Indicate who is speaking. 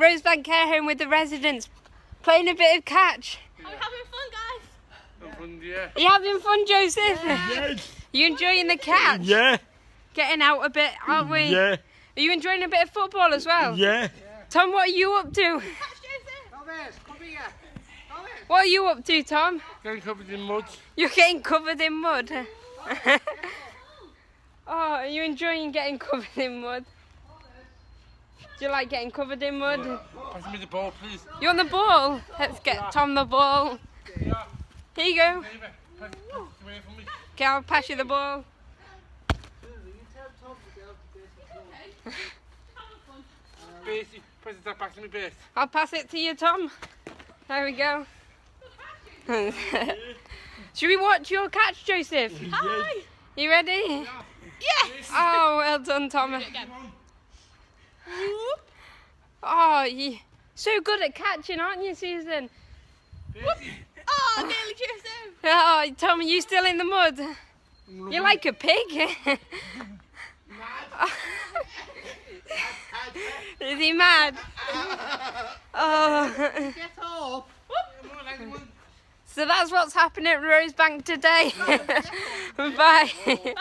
Speaker 1: Rosebank Care Home with the residents, playing a bit of catch.
Speaker 2: Are we having fun, guys?
Speaker 3: Yeah.
Speaker 1: Are you having fun, Joseph?
Speaker 3: Yes.
Speaker 1: You enjoying the catch?
Speaker 3: Yeah.
Speaker 1: Getting out a bit, aren't we?
Speaker 3: Yeah.
Speaker 1: Are you enjoying a bit of football as well?
Speaker 3: Yeah.
Speaker 1: Tom, what are you up to?
Speaker 2: Catch Joseph.
Speaker 4: Thomas, come here. Thomas.
Speaker 1: What are you up to, Tom?
Speaker 3: Getting covered in mud.
Speaker 1: You're getting covered in mud. oh, are you enjoying getting covered in mud? Do you like getting covered in mud?
Speaker 3: Pass me the ball, please.
Speaker 1: You want the ball? Let's get Tom the ball.
Speaker 3: Yeah.
Speaker 1: Here you go.
Speaker 3: Neighbour, pass pass it away from me.
Speaker 1: Okay, I'll pass you the ball.
Speaker 4: You tell Tom to get up to this.
Speaker 3: Basey, press it back to me, base.
Speaker 1: I'll pass it to you, Tom. There we go. Should we watch your catch, Joseph?
Speaker 3: Hi.
Speaker 1: You ready?
Speaker 2: Yes.
Speaker 1: Oh, well done, Tom. Oh, you so good at catching, aren't you, Susan?
Speaker 2: Oh, nearly Joseph.
Speaker 1: Oh, Tom, are you still in the mud? You're like a pig. Is he mad? Oh.
Speaker 4: Get up.
Speaker 3: More like one.
Speaker 1: So that's what's happening at Rosebank today. Bye.
Speaker 2: Bye.